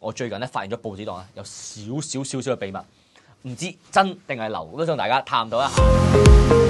我最近咧發現咗報紙檔啊，有少少少少嘅秘密，唔知真定係流，都想大家探討一下。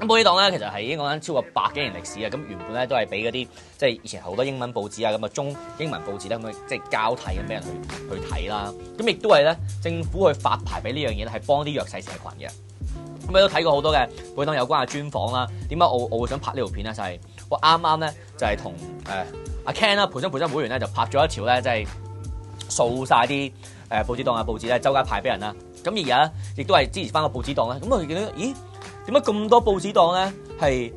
咁報紙檔咧，其實係已經講緊超過百幾年歷史啊！咁原本咧都係俾嗰啲即係以前好多英文報紙啊，咁啊中英文報紙咧咁啊即係交替咁俾人去去睇啦。咁亦都係咧政府去發牌俾呢樣嘢咧，係幫啲弱勢社群嘅。咁你都睇過好多嘅報紙檔有關嘅專訪啦。點解我我會想拍呢條片咧？就係、我啱啱咧就係同誒阿 Ken 啦，培生培生會員咧就拍咗一條咧，即係掃晒啲誒報紙檔嘅報紙咧，周街派俾人啦。咁而家亦都係支持翻個報紙檔咧。咁我哋見到，咦？點解咁多報紙檔咧係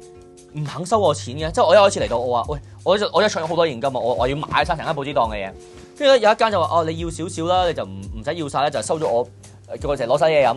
唔肯收我錢嘅？即係我一開始嚟到，我話喂，我我一搶咗好多現金啊！我我要買晒成間報紙檔嘅嘢。跟住咧有一間就話哦，你要少少啦，你就唔唔使要晒咧，就收咗我叫我成日攞晒嘢飲。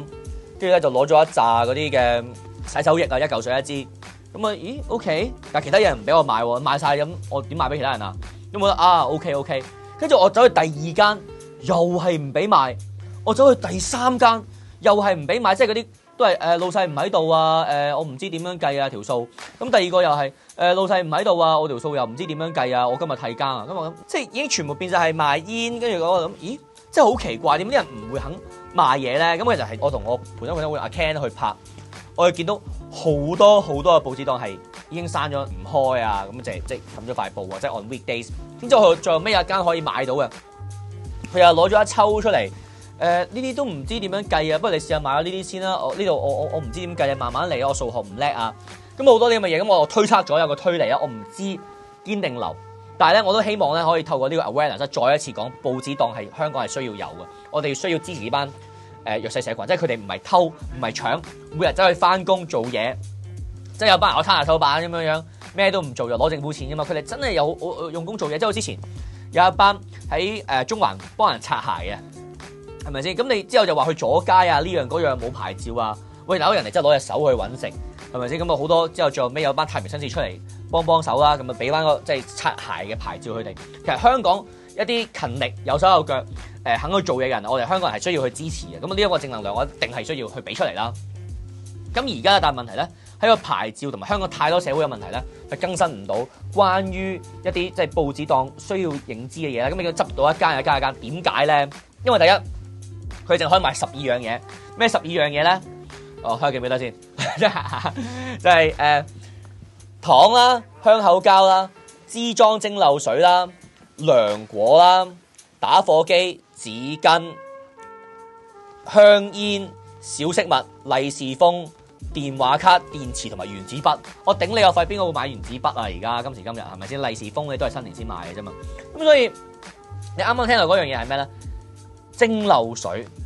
跟住咧就攞咗一紮嗰啲嘅洗手液啊，一嚿水一支。咁啊，咦？OK，但其他人唔俾我買喎，買晒咁我點賣俾其他人啊？咁我覺得啊，OK OK。跟住我走去第二間，又係唔俾賣。我走去第三間，又係唔俾賣，即係嗰啲。都係誒、老細唔喺度啊！誒、我唔知點樣計啊條數。咁第二個又係誒、老細唔喺度啊！我條數又唔知點樣計啊！我今日替更啊！咁我即係已經全部變晒係賣煙，跟住嗰個諗，咦？真係好奇怪，點解啲人唔會肯賣嘢咧？咁其實係我同我培生培生會阿 Ken 去拍，我哋見到好多好多嘅報紙檔係已經閂咗唔開啊！咁就係即係冚咗塊布啊！即係 on weekdays。咁之後最後尾有一間可以買到嘅，佢又攞咗一抽出嚟。誒呢啲都唔知點樣計啊！不過你試下買咗呢啲先啦。我呢度我我我唔知點計啊，慢慢嚟！我數學唔叻啊。咁好多呢咁嘅嘢，咁我推測咗有個推理啊。我唔知堅定流，但係咧我都希望咧可以透過呢個 awareness 再一次講報紙檔係香港係需要有嘅。我哋需要支持呢班誒弱勢社群，即係佢哋唔係偷唔係搶，每日走去翻工做嘢，即係有班人我攤下手板咁樣樣，咩都唔做又攞政府錢啫嘛。佢哋真係有用功做嘢，即係我之前有一班喺誒中環幫人擦鞋嘅。係咪先？咁你之後就話去阻街啊？呢樣嗰樣冇牌照啊？喂，嗱，人哋真係攞隻手去揾食，係咪先？咁啊好多之後最後尾有班太平紳士出嚟幫幫手啦，咁啊俾翻個即係擦鞋嘅牌照佢哋。其實香港一啲勤力有手有腳誒、肯去做嘢嘅人，我哋香港人係需要去支持嘅。咁呢一個正能量，我一定係需要去俾出嚟啦。咁而家嘅大問題咧，喺個牌照同埋香港太多社會嘅問題咧，係更新唔到關於一啲即係報紙檔需要認知嘅嘢啦。咁你要執到一間一間一間，點解咧？因為第一。佢淨可以賣十二樣嘢，咩十二樣嘢咧？哦，睇下記唔記得先，就係、是、誒、呃、糖啦、香口膠啦、支裝蒸餾水啦、涼果啦、打火機、紙巾、香煙、小飾物、利是封、電話卡、電池同埋原子筆。我頂你個肺，邊個會買原子筆啊？而家今時今日係咪先？利是封你都係新年先買嘅啫嘛。咁所以你啱啱聽到嗰樣嘢係咩咧？蒸餾水。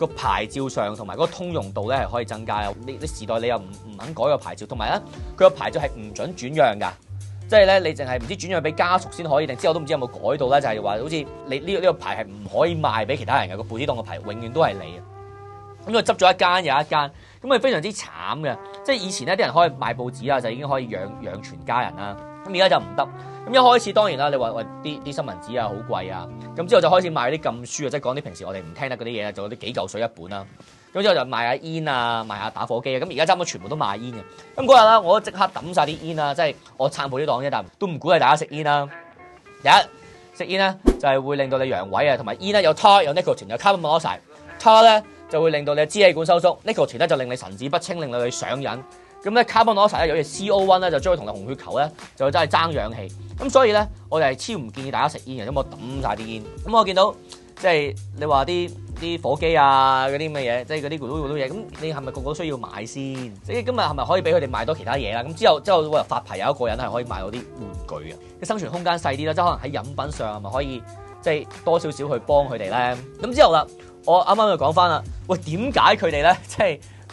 個牌照上同埋嗰個通用度咧係可以增加。你你時代你又唔唔肯改個牌照，同埋咧佢個牌照係唔准轉讓㗎。即係咧你淨係唔知轉讓俾家屬先可以，定之後都唔知有冇改到咧？就係話好似你呢呢個牌係唔可以賣俾其他人嘅，個報紙檔個牌永遠都係你嘅。咁佢執咗一間又一間，咁佢非常之慘嘅。即係以前咧啲人可以賣報紙啊，就已經可以養養全家人啦。咁而家就唔得。咁一開始當然啦，你話喂啲啲新聞紙啊好貴啊，咁之後就開始賣啲禁書啊，即係講啲平時我哋唔聽得嗰啲嘢啊，就啲幾嚿水一本啦。咁之後就賣下煙啊，賣下打火機啊。咁而家差唔多全部都賣煙嘅。咁嗰日啦，我都即刻抌晒啲煙啦，即係我撐報紙檔啫，但都唔鼓勵大家食煙啦。第一食煙咧就係會令到你陽痿啊，同埋煙咧有鉛有 nicotine 有 carbon monoxide，胎咧就會令到你支氣管收縮，nicotine 咧就令你神志不清，令到你上癮。咁咧 carbon o x i d e 咧有隻 CO1 咧就將佢同你紅血球咧就真係爭氧氣。咁所以咧我哋係超唔建議大家食煙嘅，咁我抌晒啲煙。咁我見到即係你話啲啲火機啊嗰啲咁嘅嘢，即係嗰啲咕嚕咕嚕嘢，咁你係咪個個都需要買先？即係今日係咪可以俾佢哋買多其他嘢啦？咁之後之後我又發牌有一個人係可以買到啲玩具啊，嘅生存空間細啲啦，即係可能喺飲品上係咪可以即係多少少去幫佢哋咧？咁之後啦，我啱啱就講翻啦，喂點解佢哋咧即係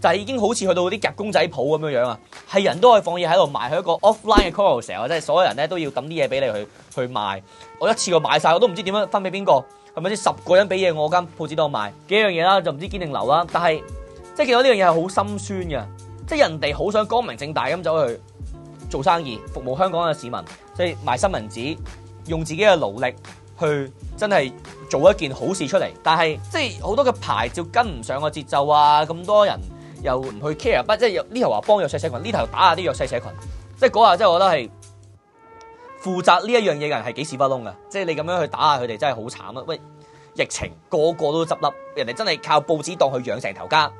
就、已經好似去到啲夾公仔鋪咁樣樣啊，係人都可以放嘢喺度賣，佢一個 offline 嘅 carousel，即係所有人咧都要抌啲嘢俾你去去賣。我一次過買晒，我都唔知點樣分俾邊個，係咪先？十個人俾嘢我間鋪子度賣幾樣嘢啦，就唔知堅定留啦。但係即係見到呢樣嘢係好心酸嘅。即係人哋好想光明正大咁走去做生意，服務香港嘅市民，即係賣新聞紙，用自己嘅勞力去真係做一件好事出嚟。但係即係好多嘅牌照跟唔上個節奏啊！咁多人又唔去 care，不即系呢頭話幫弱勢社群，呢頭打下啲弱勢社群。即系嗰下，即係我覺得係負責呢一樣嘢嘅人係幾屎不窿噶。即系你咁樣去打下佢哋，真係好慘啊！喂，疫情個個都執笠，人哋真係靠報紙檔去養成頭家。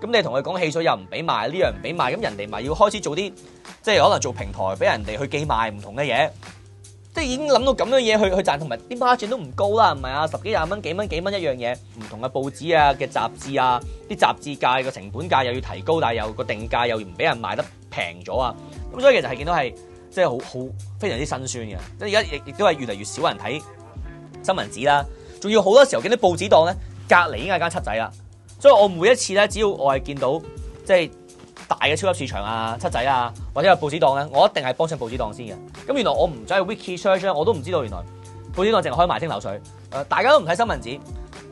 咁你同佢講汽水又唔俾賣，呢樣唔俾賣，咁人哋咪要開始做啲，即系可能做平台俾人哋去寄賣唔同嘅嘢，即係已經諗到咁樣嘢去去賺，同埋啲 margin 都唔高啦，唔係啊，十幾廿蚊、幾蚊、幾蚊一樣嘢，唔同嘅報紙啊嘅雜誌啊，啲雜誌價個成本價又要提高，但係又個定價又唔俾人賣得平咗啊，咁所以其實係見到係即係好好非常之辛酸嘅，即係而家亦亦都係越嚟越少人睇新聞紙啦，仲要好多時候見啲報紙檔咧隔離已經係間七仔啦。所以我每一次咧，只要我係見到即係大嘅超級市場啊、七仔啊，或者係報紙檔咧，我一定係幫襯報紙檔先嘅。咁原來我唔走去 wiki search 我都唔知道原來報紙檔淨係開賣蒸流水。誒，大家都唔睇新聞紙，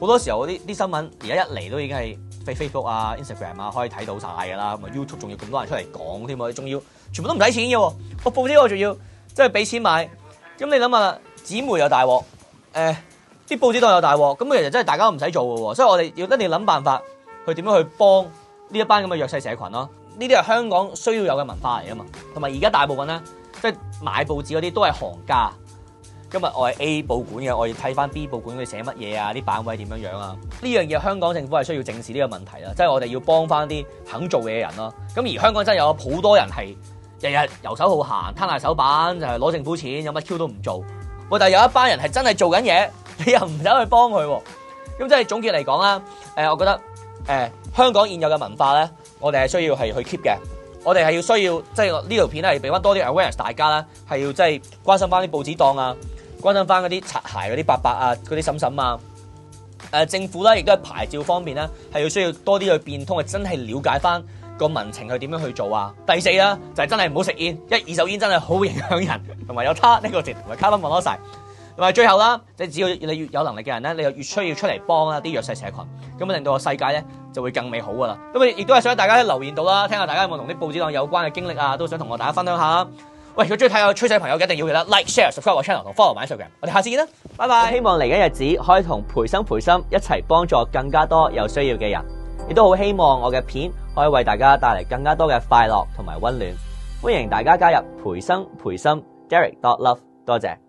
好多時候啲啲新聞而家一嚟都已經係 Facebook 啊、Instagram 啊可以睇到晒㗎啦。咁啊 YouTube 仲要咁多人出嚟講添喎，仲要全部都唔使錢嘅喎。我報紙我仲要即係俾錢買。咁你諗下，紙媒又大鑊誒。啲報紙檔有大鑊，咁其實真係大家都唔使做嘅喎，所以我哋要一定諗辦法去點樣去幫呢一班咁嘅弱勢社群咯。呢啲係香港需要有嘅文化嚟啊嘛，同埋而家大部分咧，即係買報紙嗰啲都係行家。今日我係 A 報館嘅，我要睇翻 B 報館佢寫乜嘢啊，啲版位點樣樣啊？呢樣嘢香港政府係需要正視呢個問題啦，即係我哋要幫翻啲肯做嘢嘅人咯。咁而香港真係有好多人係日日遊手好閒，攤大手板就係攞政府錢，有乜 Q 都唔做。喂，但係有一班人係真係做緊嘢。你又唔走去幫佢喎，咁即係總結嚟講啦。誒，我覺得誒、香港現有嘅文化咧，我哋係需要係去 keep 嘅。我哋係要需要即係呢條片係俾翻多啲 awareness 大家啦，係要即係關心翻啲報紙檔啊，關心翻嗰啲擦鞋嗰啲伯伯啊，嗰啲嬸嬸啊。誒、政府咧亦都係牌照方面咧，係要需要多啲去變通，係真係了解翻個民情去點樣去做啊。第四啦，就係、真係唔好食煙，一二手煙真係好影響人，同埋有他呢個字同埋卡分望多晒。同埋最後啦，即只要你越有能力嘅人咧，你就越需要出嚟幫啦啲弱勢社群，咁啊令到個世界咧就會更美好噶啦。咁亦都係想大家留言到啦，聽下大家有冇同啲報紙檔有關嘅經歷啊，都想同我大家分享下。喂，如果中意睇我吹水朋友，一定要記得 like、share、subscribe 我 channel 同 follow 埋 Instagram。我哋下次見啦，拜拜。希望嚟緊日子可以同培生培心一齊幫助更加多有需要嘅人，亦都好希望我嘅片可以為大家帶嚟更加多嘅快樂同埋溫暖。歡迎大家加入培生培心 Derek dot Love，多謝。